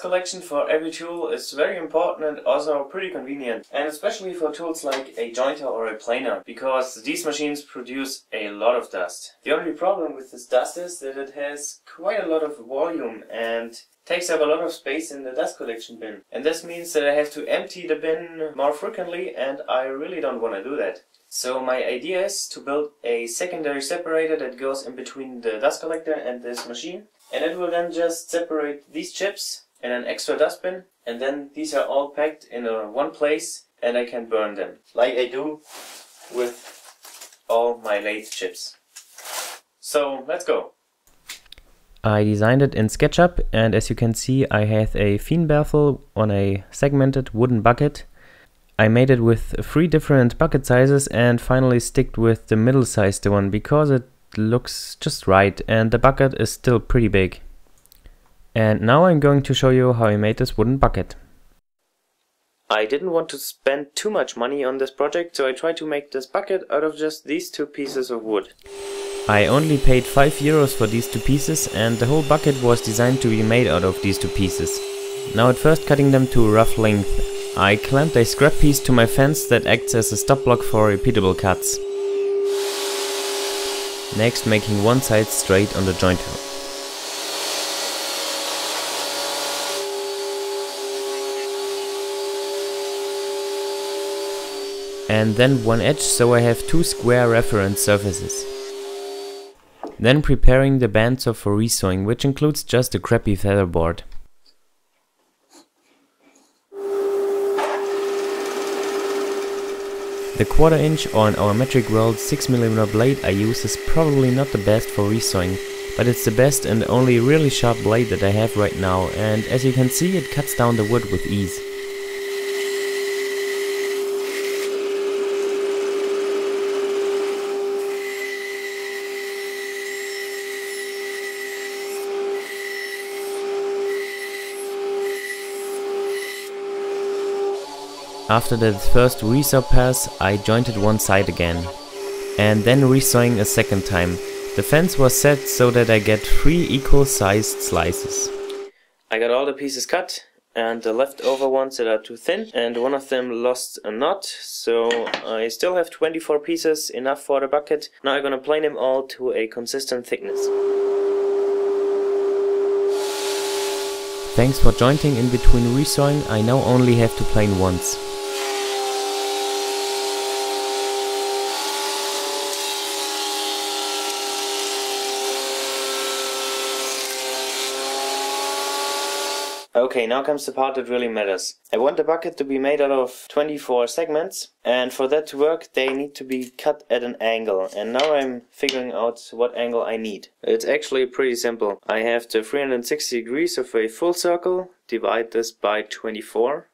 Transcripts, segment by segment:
Collection for every tool is very important and also pretty convenient. And especially for tools like a jointer or a planer, because these machines produce a lot of dust. The only problem with this dust is that it has quite a lot of volume and takes up a lot of space in the dust collection bin. And this means that I have to empty the bin more frequently and I really don't want to do that. So my idea is to build a secondary separator that goes in between the dust collector and this machine. And it will then just separate these chips in an extra dustbin and then these are all packed in a one place and I can burn them like I do with all my lathe chips. So let's go. I designed it in SketchUp and as you can see I have a Thien baffle on a segmented wooden bucket. I made it with three different bucket sizes and finally sticked with the middle sized one because it looks just right and the bucket is still pretty big. And now I'm going to show you how I made this wooden bucket. I didn't want to spend too much money on this project, so I tried to make this bucket out of just these two pieces of wood. I only paid 5 euros for these two pieces and the whole bucket was designed to be made out of these two pieces. Now at first cutting them to a rough length, I clamped a scrap piece to my fence that acts as a stop block for repeatable cuts. Next making one side straight on the jointer. And then one edge so I have two square reference surfaces. Then preparing the bandsaw for resawing, which includes just a crappy feather board. The quarter inch or in our metric world 6mm blade I use is probably not the best for resawing, but it's the best and only really sharp blade that I have right now and as you can see it cuts down the wood with ease. After the first resaw pass, I jointed one side again, and then resawing a second time. The fence was set so that I get three equal sized slices. I got all the pieces cut and the leftover ones that are too thin and one of them lost a knot so I still have 24 pieces enough for the bucket. Now I'm gonna plane them all to a consistent thickness. Thanks for jointing in between resawing, I now only have to plane once. Okay, now comes the part that really matters. I want the bucket to be made out of 24 segments and for that to work they need to be cut at an angle and now I'm figuring out what angle I need. It's actually pretty simple. I have the 360 degrees of a full circle, divide this by 24,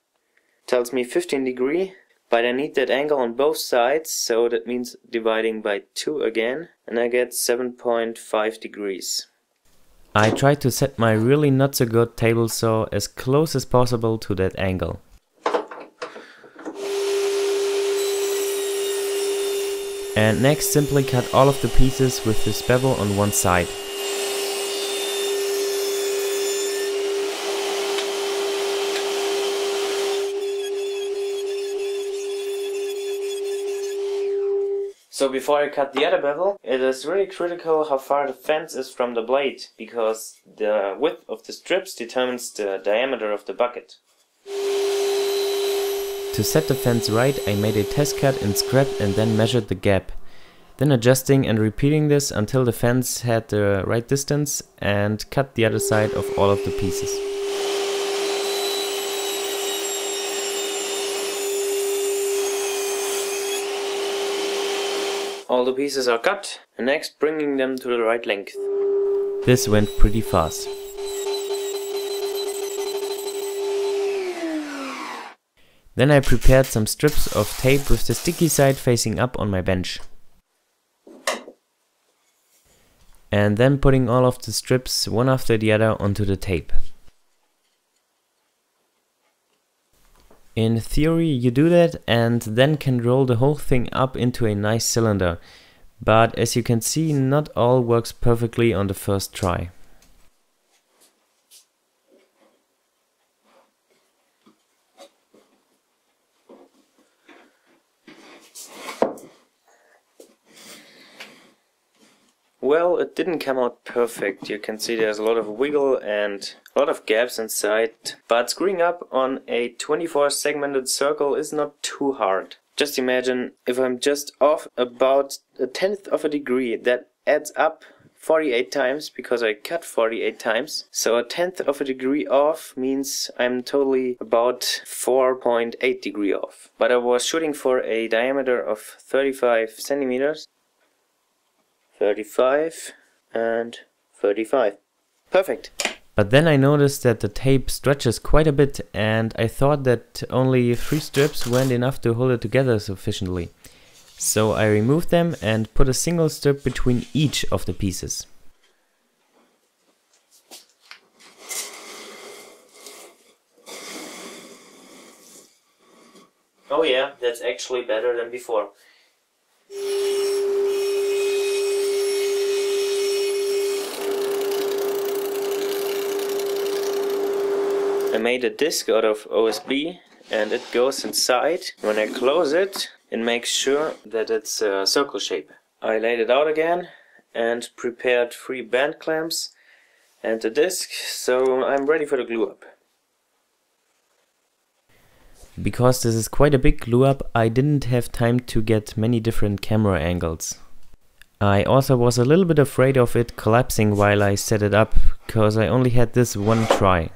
tells me 15 degree, but I need that angle on both sides so that means dividing by 2 again and I get 7.5 degrees. I try to set my really not so good table saw as close as possible to that angle. And next simply cut all of the pieces with this bevel on one side. So before I cut the other bevel, it is really critical how far the fence is from the blade, because the width of the strips determines the diameter of the bucket. To set the fence right, I made a test cut in scrap and then measured the gap. Then adjusting and repeating this until the fence had the right distance and cut the other side of all of the pieces. All the pieces are cut, and next bringing them to the right length. This went pretty fast. Then I prepared some strips of tape with the sticky side facing up on my bench. And then putting all of the strips one after the other onto the tape. In theory you do that and then can roll the whole thing up into a nice cylinder, but as you can see not all works perfectly on the first try. Well, it didn't come out perfect. You can see there's a lot of wiggle and a lot of gaps inside. But screwing up on a 24 segmented circle is not too hard. Just imagine if I'm just off about a tenth of a degree, that adds up 48 times because I cut 48 times. So a tenth of a degree off means I'm totally about 4.8 degree off. But I was shooting for a diameter of 35 centimeters 35 and 35. Perfect. But then I noticed that the tape stretches quite a bit and I thought that only three strips weren't enough to hold it together sufficiently. So I removed them and put a single strip between each of the pieces. Oh yeah, that's actually better than before. I made a disc out of OSB and it goes inside. When I close it, it makes sure that it's a circle shape. I laid it out again and prepared three band clamps and the disc, so I'm ready for the glue up. Because this is quite a big glue up, I didn't have time to get many different camera angles. I also was a little bit afraid of it collapsing while I set it up, because I only had this one try.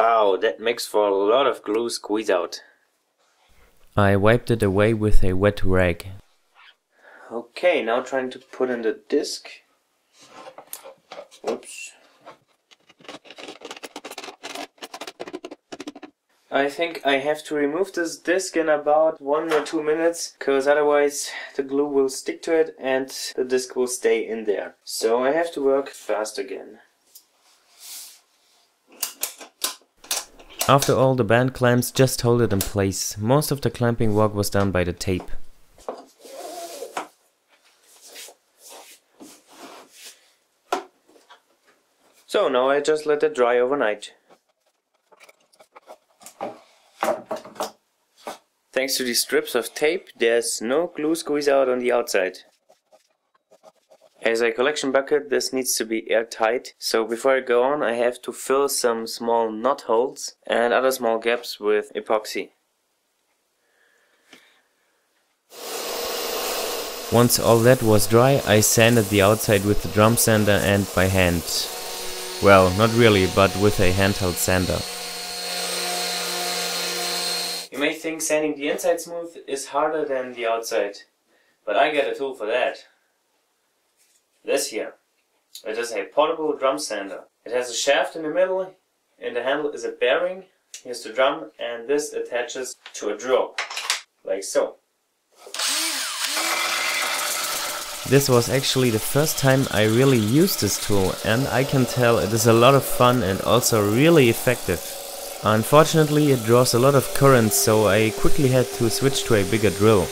Wow, that makes for a lot of glue squeeze out. I wiped it away with a wet rag. Okay, now trying to put in the disc. Oops. I think I have to remove this disc in about one or two minutes, because otherwise the glue will stick to it and the disc will stay in there. So I have to work fast again. After all, the band clamps just hold it in place. Most of the clamping work was done by the tape. So now I just let it dry overnight. Thanks to these strips of tape, there's no glue squeeze out on the outside. As a collection bucket this needs to be airtight, so before I go on I have to fill some small knot holes and other small gaps with epoxy. Once all that was dry, I sanded the outside with the drum sander and by hand. Well, not really, but with a handheld sander. You may think sanding the inside smooth is harder than the outside, but I got a tool for that. This here. It is a portable drum sander. It has a shaft in the middle, and the handle is a bearing. Here's the drum, and this attaches to a drill, like so. This was actually the first time I really used this tool and I can tell it is a lot of fun and also really effective. Unfortunately it draws a lot of current so I quickly had to switch to a bigger drill.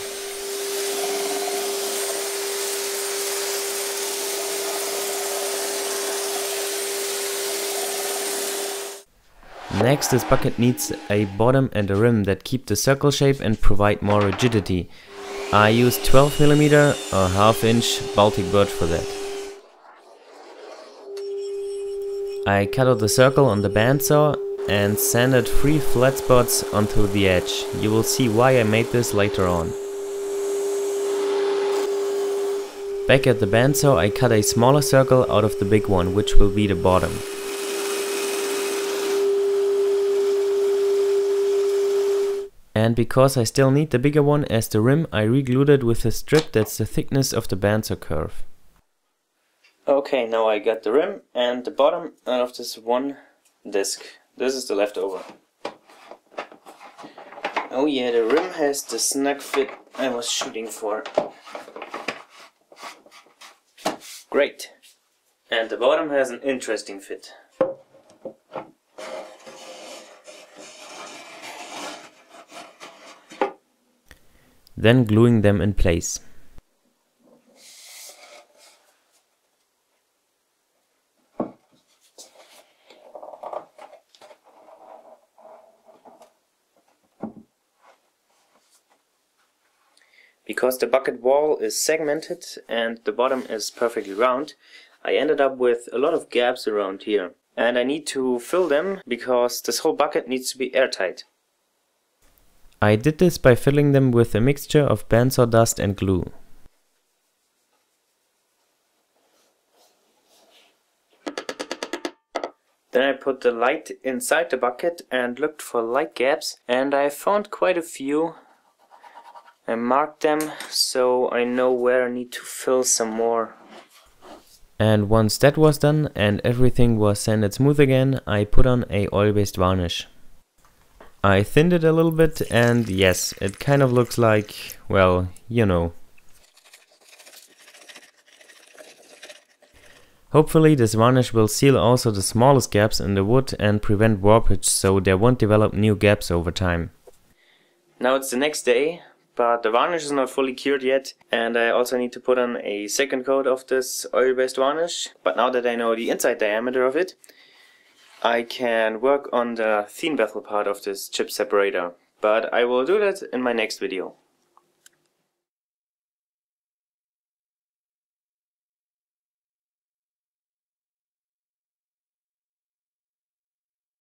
Next this bucket needs a bottom and a rim that keep the circle shape and provide more rigidity. I used 12mm or half inch Baltic birch for that. I cut out the circle on the bandsaw and sanded three flat spots onto the edge. You will see why I made this later on. Back at the bandsaw I cut a smaller circle out of the big one, which will be the bottom. And because I still need the bigger one as the rim, I re-glued it with a strip that's the thickness of the bandsaw kerf. Okay, now I got the rim and the bottom out of this one disc. This is the leftover. Oh yeah, the rim has the snug fit I was shooting for. Great. And the bottom has an interesting fit. Then gluing them in place. Because the bucket wall is segmented and the bottom is perfectly round, I ended up with a lot of gaps around here. And I need to fill them because this whole bucket needs to be airtight. I did this by filling them with a mixture of bandsaw dust and glue. Then I put the light inside the bucket and looked for light gaps and I found quite a few. I marked them so I know where I need to fill some more. And once that was done and everything was sanded smooth again, I put on a oil-based varnish. I thinned it a little bit and yes, it kind of looks like, well, you know. Hopefully this varnish will seal also the smallest gaps in the wood and prevent warpage so there won't develop new gaps over time. Now it's the next day, but the varnish is not fully cured yet and I also need to put on a second coat of this oil-based varnish. But now that I know the inside diameter of it, I can work on the Thien baffle part of this chip separator. But I will do that in my next video.